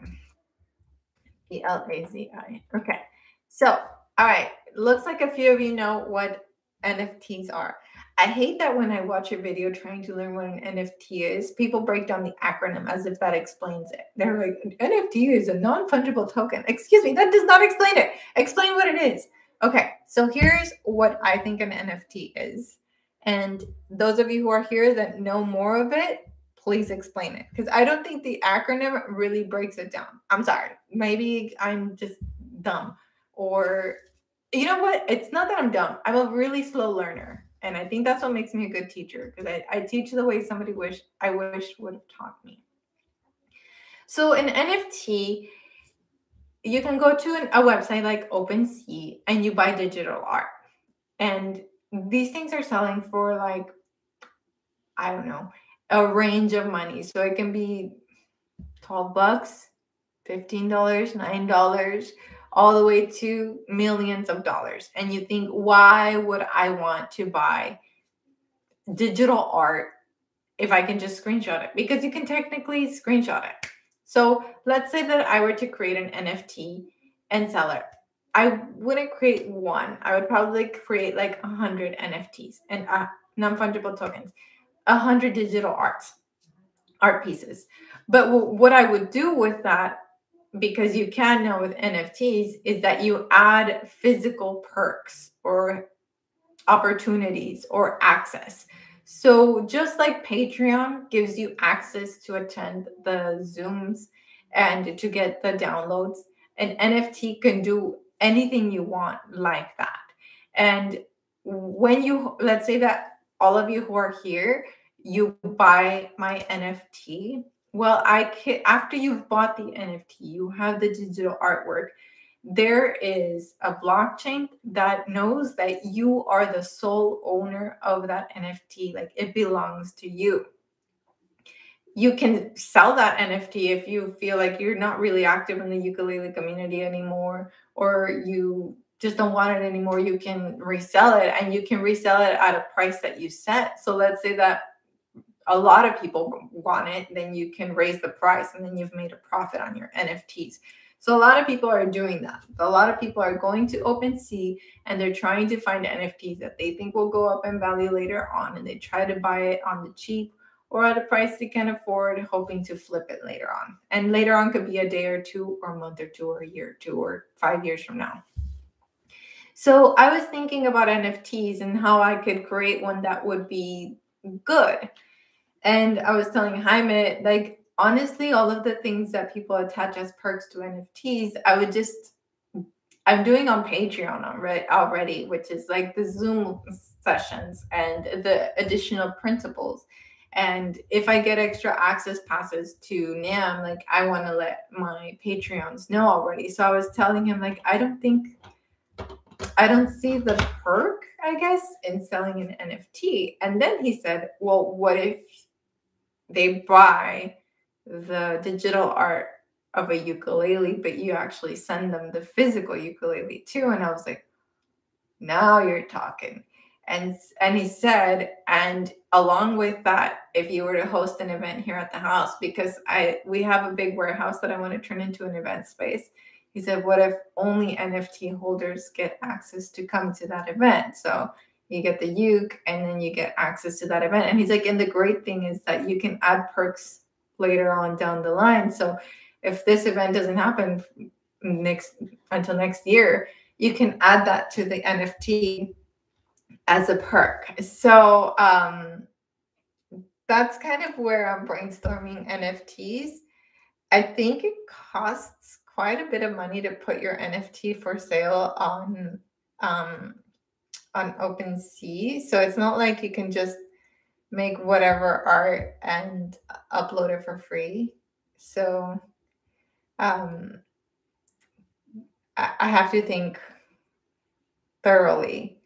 P L A Z I. Okay. So, all right. Looks like a few of you know what NFTs are. I hate that when I watch a video trying to learn what an NFT is, people break down the acronym as if that explains it. They're like, NFT is a non fungible token. Excuse me, that does not explain it. Explain what it is. Okay, so here's what I think an NFT is. And those of you who are here that know more of it, please explain it because I don't think the acronym really breaks it down. I'm sorry. Maybe I'm just dumb. Or, you know what? It's not that I'm dumb. I'm a really slow learner. And I think that's what makes me a good teacher because I, I teach the way somebody wish I wish would have taught me. So an NFT you can go to an, a website like OpenSea and you buy digital art. And these things are selling for like, I don't know, a range of money. So it can be 12 bucks $15, $9, all the way to millions of dollars. And you think, why would I want to buy digital art if I can just screenshot it? Because you can technically screenshot it. So let's say that I were to create an NFT and sell it. I wouldn't create one. I would probably create like a hundred NFTs and uh, non-fungible tokens, a hundred digital arts, art pieces. But w- what I would do with that, because you can now with NFTs, is that you add physical perks or opportunities or access. So just like Patreon gives you access to attend the Zooms and to get the downloads, an NFT can do anything you want like that. And when you, let's say that all of you who are here, you buy my NFT. Well, I can, after you've bought the NFT, you have the digital artwork. There is a blockchain that knows that you are the sole owner of that NFT. Like it belongs to you you can sell that NFT if you feel like you're not really active in the ukulele community anymore or you just don't want it anymore. You can resell it and you can resell it at a price that you set. So let's say that a lot of people want it, then you can raise the price and then you've made a profit on your NFTs. So a lot of people are doing that. A lot of people are going to OpenSea and they're trying to find NFTs that they think will go up in value later on and they try to buy it on the cheap or at a price they can afford, hoping to flip it later on. And later on could be a day or two, or a month or two, or a year or two, or five years from now. So I was thinking about NFTs and how I could create one that would be good. And I was telling Jaime, like, honestly, all of the things that people attach as perks to NFTs, I would just, I'm doing on Patreon already, which is like the Zoom sessions and the additional printables. and if I get extra access passes to NAMM, like I want to let my Patreons know already. So I was telling him, like, I don't think, I don't see the perk, I guess, in selling an NFT. And then he said, well, what if they buy the digital art of a ukulele, but you actually send them the physical ukulele too? And I was like, now you're talking. And and he said and along with that if you were to host an event here at the house because i we have a big warehouse that i want to turn into an event space. He said what if only nft holders get access to come to that event? So you get the uke and then you get access to that event. And he's like and the great thing is that you can add perks later on down the line so if this event doesn't happen next until next year you can add that to the nft as a perk. So um, that's kind of where I'm brainstorming NFTs. I think it costs quite a bit of money to put your NFT for sale on um, on OpenSea. So it's not like you can just make whatever art and upload it for free. So um, I, I have to think thoroughly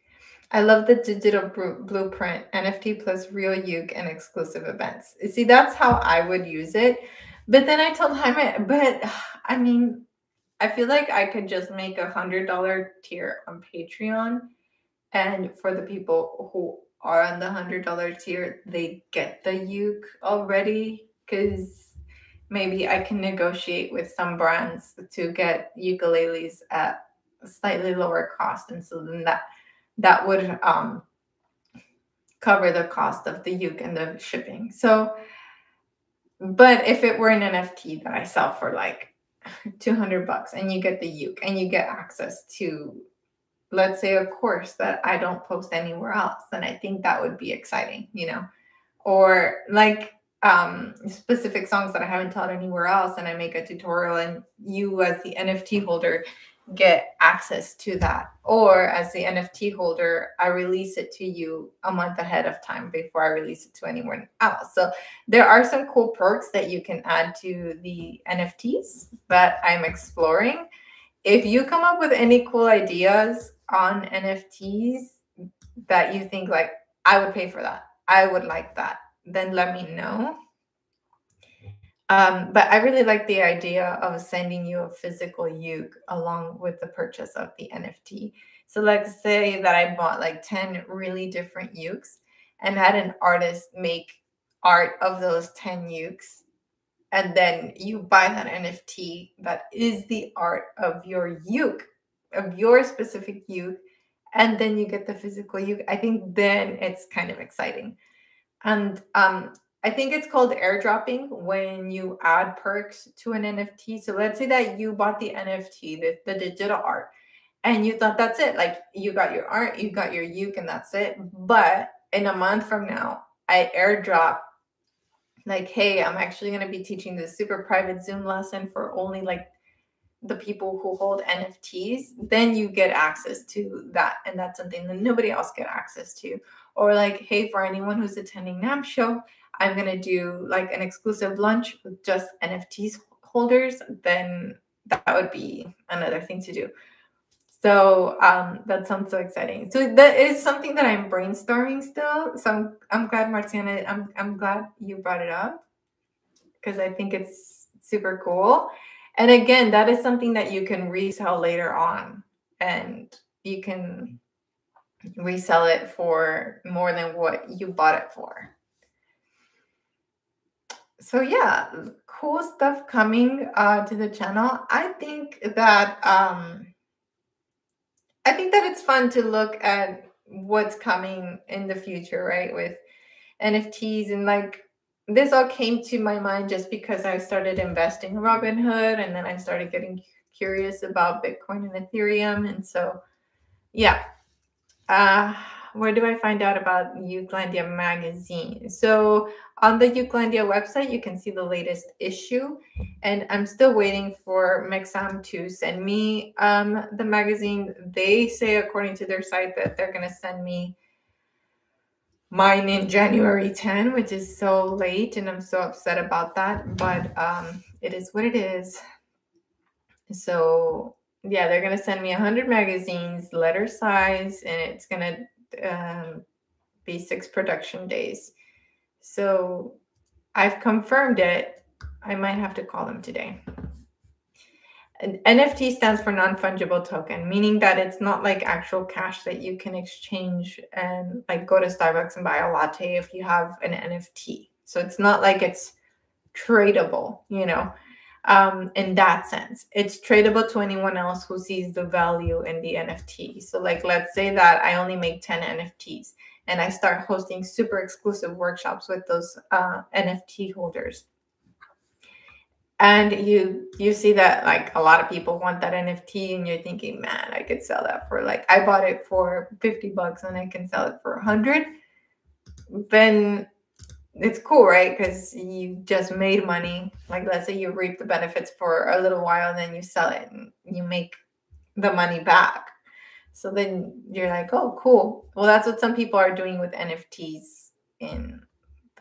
I love the digital blueprint, NFT plus real uke and exclusive events. See, that's how I would use it. But then I told Jaime, but I mean, I feel like I could just make a hundred dollar tier on Patreon. And for the people who are on the hundred dollar tier, they get the uke already. Cause maybe I can negotiate with some brands to get ukuleles at slightly lower cost. And so then that that would um, cover the cost of the uke and the shipping. So, but if it were an NFT that I sell for like 200 bucks and you get the uke and you get access to, let's say, a course that I don't post anywhere else, then I think that would be exciting, you know? Or like um, specific songs that I haven't taught anywhere else and I make a tutorial and you as the NFT holder get access to that. Or as the NFT holder, I release it to you a month ahead of time before I release it to anyone else. So there are some cool perks that you can add to the NFTs that I'm exploring. If you come up with any cool ideas on NFTs that you think like I would pay for that, I would like that, then let me know. Um, but I really like the idea of sending you a physical uke along with the purchase of the NFT. So let's say that I bought like 10 really different ukes and had an artist make art of those 10 ukes. And then you buy that NFT that is the art of your uke, of your specific uke. And then you get the physical uke. I think then it's kind of exciting. And um, I think it's called airdropping when you add perks to an NFT. So let's say that you bought the NFT, the, the digital art, and you thought that's it. Like you got your art, you got your uke, and that's it. But in a month from now, I airdrop like, hey, I'm actually going to be teaching this super private Zoom lesson for only like the people who hold NFTs, then you get access to that. And that's something that nobody else get access to. Or like, hey, for anyone who's attending NAMM show, I'm gonna do like an exclusive lunch with just NFTs holders, then that would be another thing to do. So um, that sounds so exciting. So that is something that I'm brainstorming still. So I'm, I'm glad Martina, I'm I'm glad you brought it up because I think it's super cool. And again, that is something that you can resell later on, and you can resell it for more than what you bought it for. So yeah cool stuff coming uh, to the channel. I think that um i think that it's fun to look at what's coming in the future right with nfts and like this all came to my mind just because i started investing in robinhood and then i started getting curious about bitcoin and ethereum and so yeah uh where do I find out about Ukelandia magazine? So on the Ukelandia website, you can see the latest issue. And I'm still waiting for Mixam to send me um, the magazine. They say, according to their site, that they're going to send me mine in January 10, which is so late. And I'm so upset about that. But um, it is what it is. So yeah, they're gonna send me 100 magazines, letter size, and it's gonna um, be six production days. So I've confirmed it. I might have to call them today. NFT stands for non fungible token, meaning that it's not like actual cash that you can exchange and like go to Starbucks and buy a latte if you have an NFT. So it's not like it's tradable, you know um, in that sense. It's tradable to anyone else who sees the value in the NFT. So, like, let's say that I only make 10 NFTs and I start hosting super exclusive workshops with those uh, NFT holders. And you you see that like a lot of people want that NFT, and you're thinking, man, I could sell that for like I bought it for 50 bucks and I can sell it for a hundred. Then it's cool, right? Because you just made money. Like let's say you reap the benefits for a little while, and then you sell it and you make the money back. So then you're like, oh, cool. Well, that's what some people are doing with NFTs in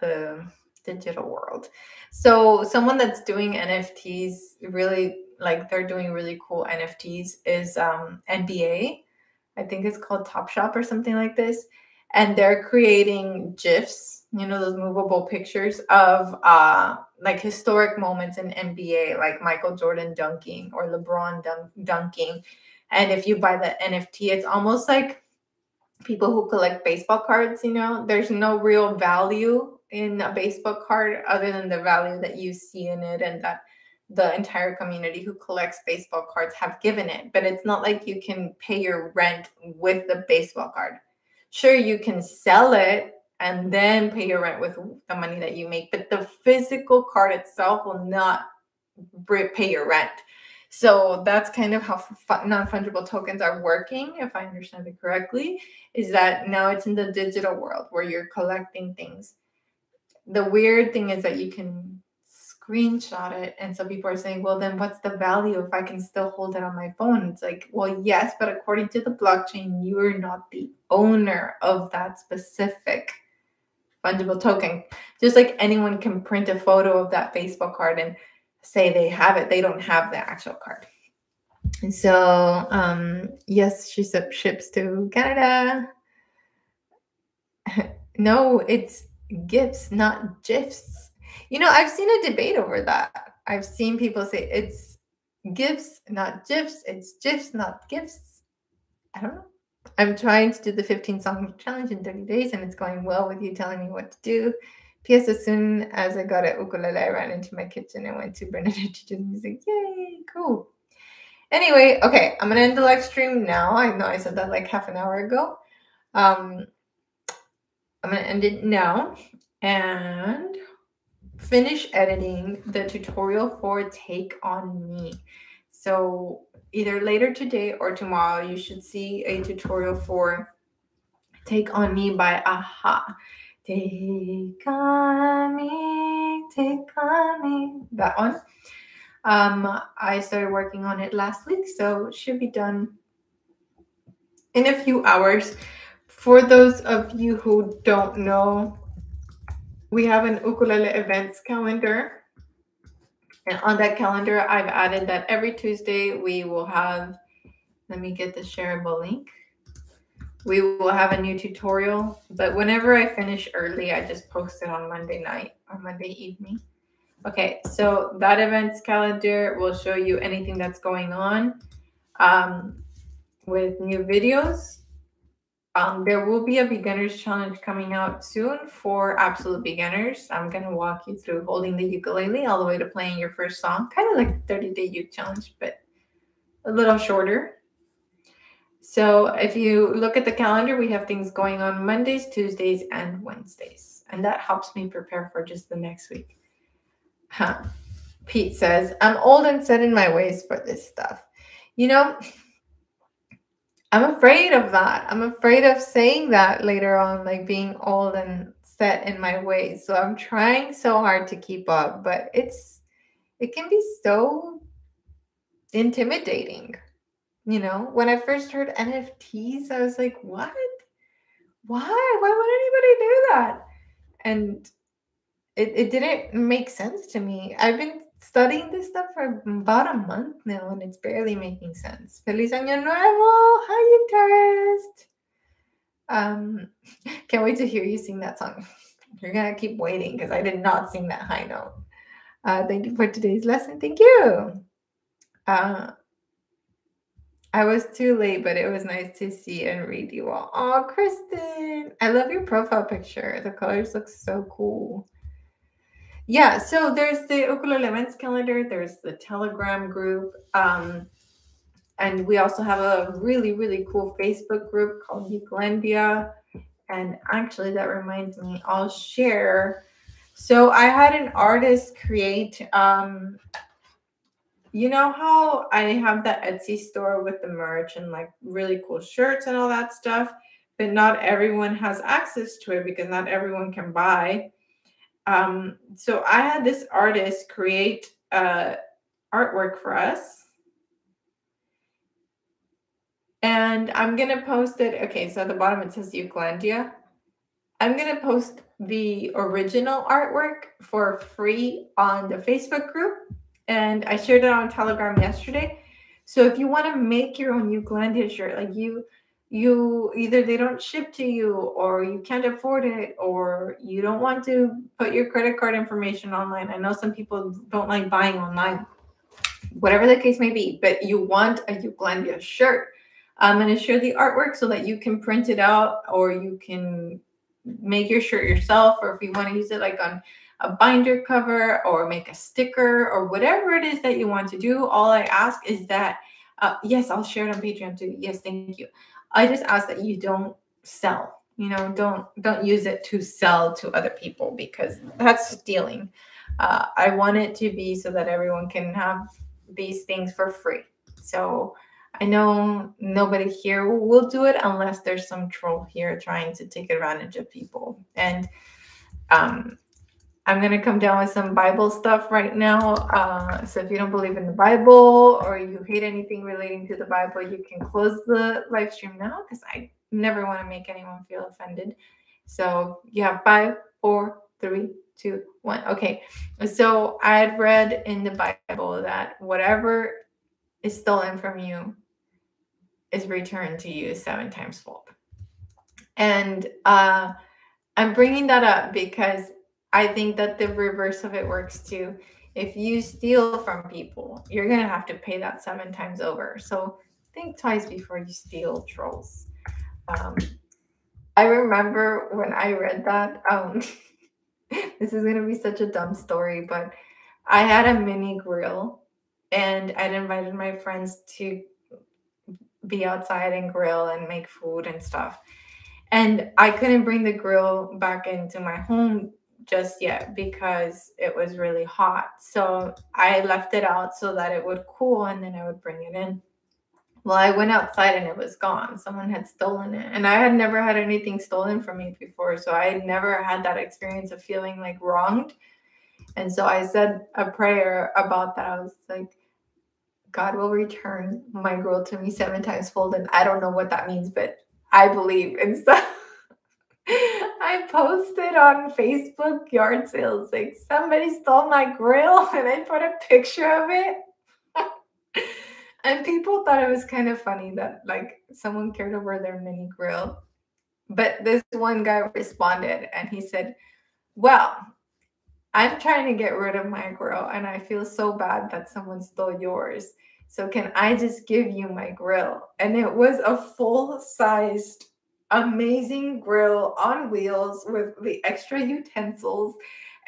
the digital world. So someone that's doing NFTs really like they're doing really cool NFTs is um NBA. I think it's called Top Shot or something like this. And they're creating GIFs you know those movable pictures of uh like historic moments in NBA like Michael Jordan dunking or LeBron dunk- dunking and if you buy the NFT it's almost like people who collect baseball cards you know there's no real value in a baseball card other than the value that you see in it and that the entire community who collects baseball cards have given it but it's not like you can pay your rent with the baseball card sure you can sell it and then pay your rent with the money that you make. But the physical card itself will not pay your rent. So that's kind of how non fungible tokens are working, if I understand it correctly, is that now it's in the digital world where you're collecting things. The weird thing is that you can screenshot it. And so people are saying, well, then what's the value if I can still hold it on my phone? It's like, well, yes, but according to the blockchain, you are not the owner of that specific fungible token. Just like anyone can print a photo of that baseball card and say they have it, they don't have the actual card. And so, um, yes, she ships to Canada. no, it's gifts, not gifs. You know, I've seen a debate over that. I've seen people say it's gifts, not gifs. It's gifs, not gifts. I don't know. I'm trying to do the 15 song challenge in 30 days, and it's going well with you telling me what to do. P.S. As soon as I got an ukulele, I ran into my kitchen and went to Bernadette to do music. Yay, cool. Anyway, okay, I'm gonna end the live stream now. I know I said that like half an hour ago. Um, I'm gonna end it now and finish editing the tutorial for Take On Me. So either later today or tomorrow, you should see a tutorial for Take On Me by a-ha. Take on me, take on me. That one. Um, I started working on it last week, so it should be done in a few hours. For those of you who don't know, we have an ukulele events calendar. And on that calendar, I've added that every Tuesday we will have, let me get the shareable link we will have a new tutorial. But whenever I finish early, I just post it on Monday night or Monday evening. Okay, so that events calendar will show you anything that's going on um, with new videos. Um, there will be a beginners challenge coming out soon for absolute beginners. I'm going to walk you through holding the ukulele all the way to playing your first song, kind of like 30 day uke challenge, but a little shorter. So if you look at the calendar, we have things going on Mondays, Tuesdays, and Wednesdays. And that helps me prepare for just the next week. Huh. Pete says, I'm old and set in my ways for this stuff. You know, I'm afraid of that. I'm afraid of saying that later on, like being old and set in my ways. So I'm trying so hard to keep up, but it's it can be so intimidating. You know, when I first heard NFTs, I was like, what? Why? Why would anybody do that? And it, it didn't make sense to me. I've been studying this stuff for about a month now and it's barely making sense. Feliz Año Nuevo! Hi, Eucharist! Um, can't wait to hear you sing that song. You're gonna keep waiting because I did not sing that high note. Uh, thank you for today's lesson. Thank you. Uh, I was too late, but it was nice to see and read you all. Oh, Kristen, I love your profile picture. The colors look so cool. Yeah, so there's the ukulele events calendar. There's the Telegram group. Um, and we also have a really, really cool Facebook group called Ukelandia. And actually, that reminds me, I'll share. So I had an artist create um, you know how I have that Etsy store with the merch and like really cool shirts and all that stuff, but not everyone has access to it because not everyone can buy. Um, so I had this artist create uh, artwork for us. And I'm going to post it. Okay, so at the bottom it says Ukelandia. I'm going to post the original artwork for free on the Facebook group and I shared it on Telegram yesterday. So if you want to make your own Ukelandia shirt, like you, you either they don't ship to you, or you can't afford it, or you don't want to put your credit card information online. I know some people don't like buying online, whatever the case may be, but you want a Ukelandia shirt. I'm going to share the artwork so that you can print it out, or you can make your shirt yourself, or if you want to use it like on a binder cover or make a sticker or whatever it is that you want to do. All I ask is that, uh, yes, I'll share it on Patreon too. Yes, thank you. I just ask that you don't sell. You know, don't don't use it to sell to other people because that's stealing. Uh, I want it to be so that everyone can have these things for free. So I know nobody here will do it unless there's some troll here trying to take advantage of people. And um, I'm going to come down with some Bible stuff right now. Uh, so if you don't believe in the Bible or you hate anything relating to the Bible, you can close the live stream now because I never want to make anyone feel offended. So you have five, four, three, two, one. Okay. So I had read in the Bible that whatever is stolen from you is returned to you seven times fold. And uh, I'm bringing that up because I think that the reverse of it works too. If you steal from people, you're gonna have to pay that seven times over. So think twice before you steal trolls. Um, I remember when I read that. Um, this is gonna be such a dumb story, but I had a mini grill, and I'd invited my friends to be outside and grill and make food and stuff. And I couldn't bring the grill back into my home just yet because it was really hot. So I left it out so that it would cool and then I would bring it in. Well, I went outside and it was gone. Someone had stolen it. And I had never had anything stolen from me before. So I never had that experience of feeling like wronged. And so I said a prayer about that. I was like, God will return my girl to me seven times fold. And I don't know what that means, but I believe. And so I posted on Facebook yard sales like somebody stole my grill and I put a picture of it. and people thought it was kind of funny that like someone cared over their mini grill. But this one guy responded and he said, Well, I'm trying to get rid of my grill and I feel so bad that someone stole yours. So can I just give you my grill? And it was a full sized amazing grill on wheels with the extra utensils.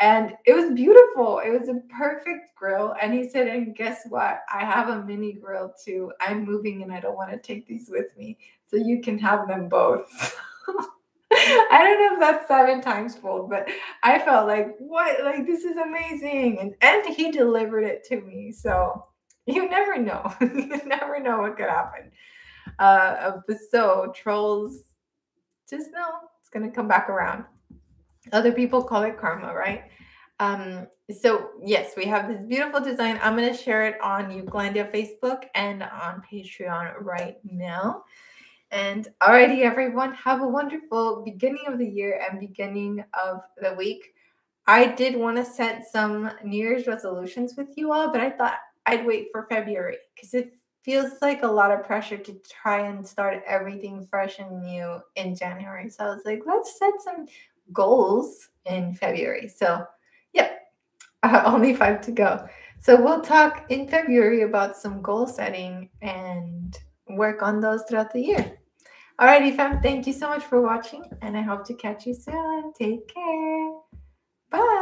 And it was beautiful. It was a perfect grill. And he said, And guess what? I have a mini grill too. I'm moving and I don't want to take these with me. So you can have them both. I don't know if that's seven times fold, but I felt like, what? Like, this is amazing. And, and he delivered it to me. So you never know. you never know what could happen. Uh, so, trolls just know it's going to come back around. Other people call it karma, right? Um, so yes, we have this beautiful design. I'm going to share it on Ukelandia Facebook and on Patreon right now. And already, everyone, have a wonderful beginning of the year and beginning of the week. I did want to set some New Year's resolutions with you all, but I thought I'd wait for February because it feels like a lot of pressure to try and start everything fresh and new in January. So I was like, let's set some goals in February. So, yeah, uh, only five to go. So we'll talk in February about some goal setting and work on those throughout the year. Alrighty, fam. Thank you so much for watching, and I hope to catch you soon. Take care. Bye.